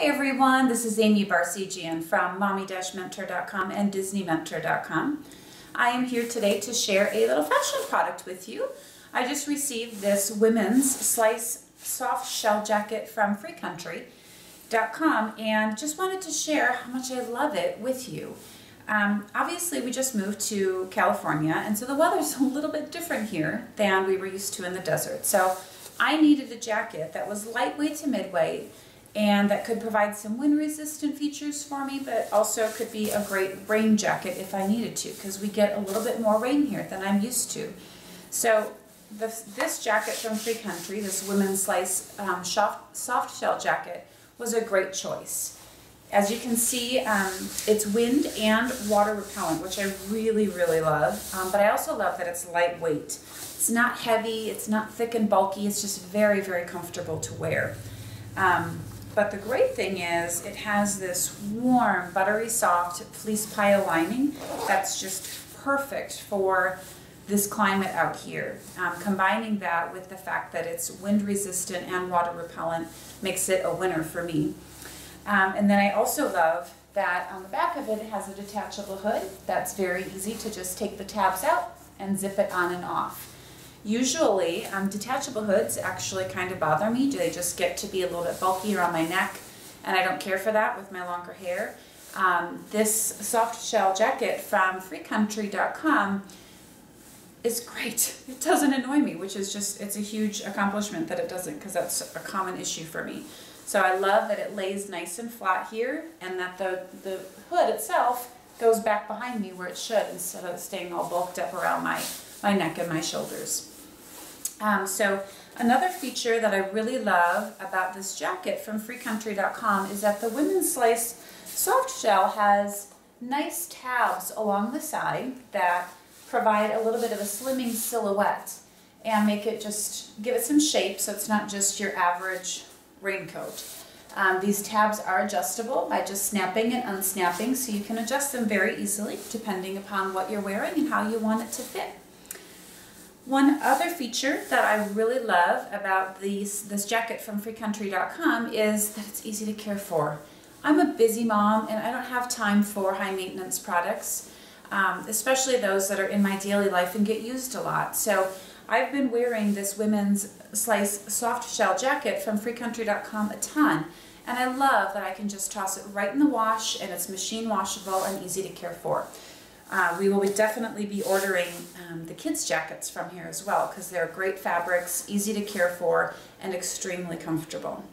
Hi everyone, this is Amy Barseghian from mommy-mentor.com and disneymentor.com. I am here today to share a little fashion product with you. I just received this women's slice soft shell jacket from freecountry.com and just wanted to share how much I love it with you. Um, obviously, we just moved to California, and so the weather's a little bit different here than we were used to in the desert. So I needed a jacket that was lightweight to midweight and that could provide some wind resistant features for me, but also could be a great rain jacket if I needed to, because we get a little bit more rain here than I'm used to. So this, this jacket from Free Country, this women's slice um, soft, soft shell jacket, was a great choice. As you can see, um, it's wind and water repellent, which I really, really love. Um, but I also love that it's lightweight. It's not heavy, it's not thick and bulky, it's just very, very comfortable to wear. Um, but the great thing is it has this warm, buttery soft fleece pile lining that's just perfect for this climate out here. Um, combining that with the fact that it's wind resistant and water repellent makes it a winner for me. Um, and then I also love that on the back of it, it has a detachable hood that's very easy to just take the tabs out and zip it on and off. Usually, um, detachable hoods actually kind of bother me. Do they just get to be a little bit bulky around my neck, and I don't care for that with my longer hair. Um, this soft shell jacket from freecountry.com is great. It doesn't annoy me, which is just, it's a huge accomplishment that it doesn't because that's a common issue for me. So I love that it lays nice and flat here and that the, the hood itself goes back behind me where it should instead of staying all bulked up around my, my neck and my shoulders. Um, so another feature that I really love about this jacket from freecountry.com is that the women's slice soft shell has nice tabs along the side that provide a little bit of a slimming silhouette and make it just, give it some shape so it's not just your average raincoat. Um, these tabs are adjustable by just snapping and unsnapping so you can adjust them very easily depending upon what you're wearing and how you want it to fit. One other feature that I really love about these, this jacket from freecountry.com is that it's easy to care for. I'm a busy mom and I don't have time for high maintenance products, um, especially those that are in my daily life and get used a lot. So I've been wearing this women's slice soft shell jacket from freecountry.com a ton. And I love that I can just toss it right in the wash and it's machine washable and easy to care for. Uh, we will definitely be ordering um, the kids' jackets from here as well because they're great fabrics, easy to care for, and extremely comfortable.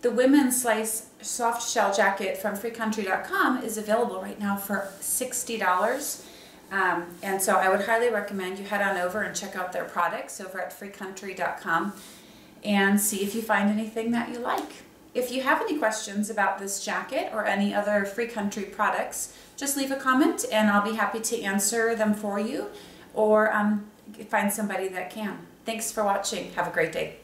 The women's slice soft shell jacket from freecountry.com is available right now for $60. Um, and so I would highly recommend you head on over and check out their products over at freecountry.com and see if you find anything that you like. If you have any questions about this jacket or any other Free Country products, just leave a comment and I'll be happy to answer them for you or um, find somebody that can. Thanks for watching. Have a great day.